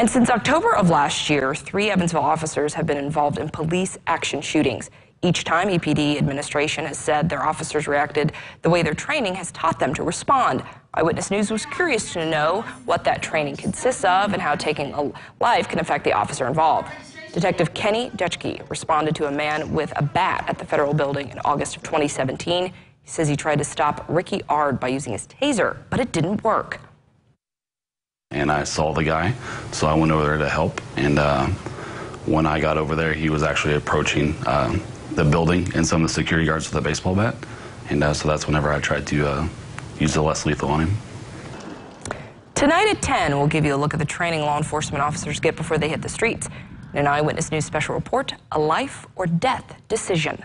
And since October of last year, three Evansville officers have been involved in police action shootings. Each time, EPD administration has said their officers reacted the way their training has taught them to respond. Eyewitness News was curious to know what that training consists of and how taking a life can affect the officer involved. Detective Kenny Dutschke responded to a man with a bat at the federal building in August of 2017. He says he tried to stop Ricky Ard by using his taser, but it didn't work and I saw the guy, so I went over there to help. And uh, when I got over there, he was actually approaching uh, the building and some of the security guards with a baseball bat. And uh, so that's whenever I tried to uh, use the less lethal on him. Tonight at 10, we'll give you a look at the training law enforcement officers get before they hit the streets. In an Eyewitness News special report, a life or death decision.